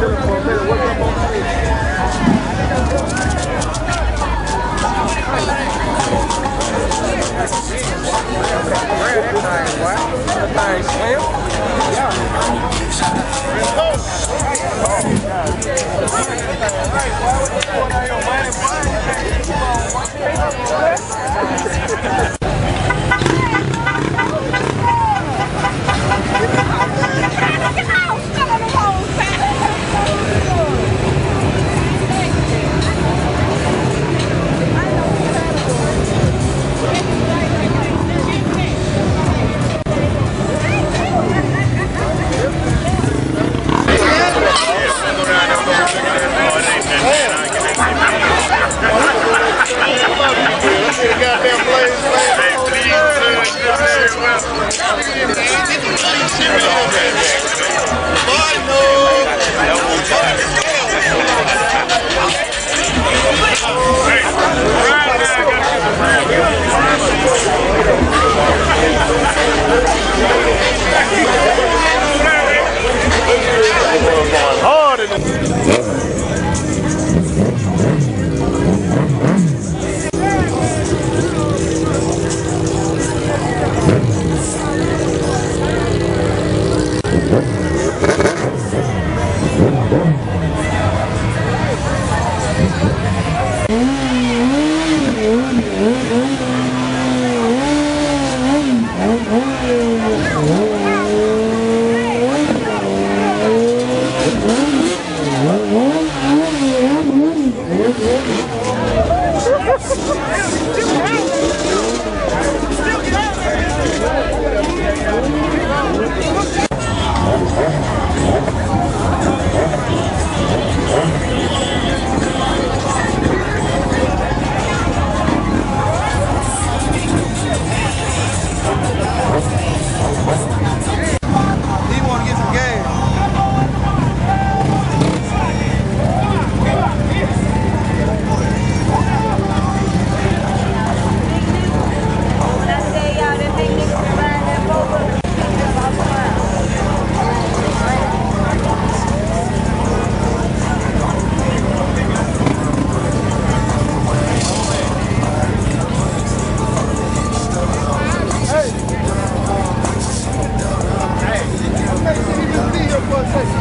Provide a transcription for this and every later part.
Hard in 测试。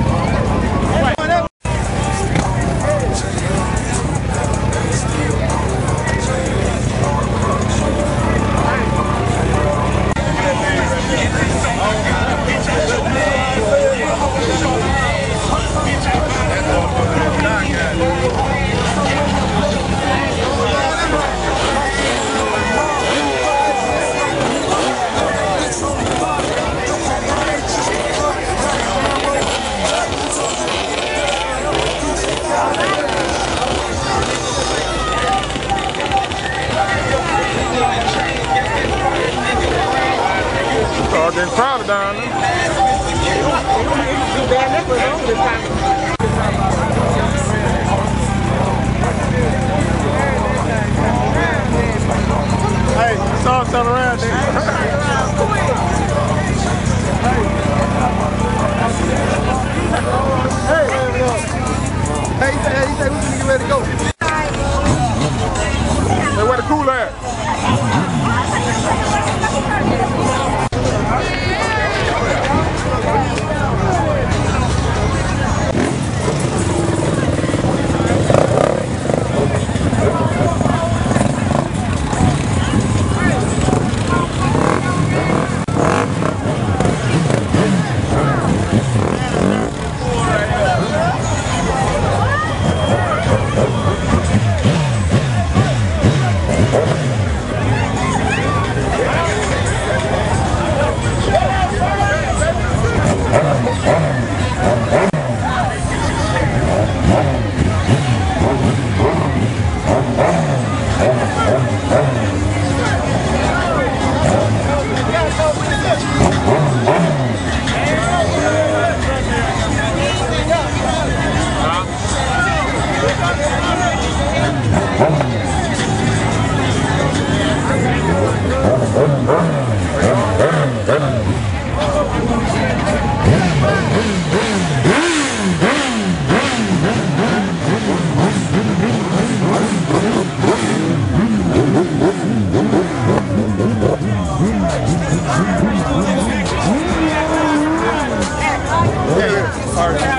Then crowded down there. Hey, saw him turn around, nigga. Hey, hey, he said, we finna get ready to go. Hey, where the cooler at? card.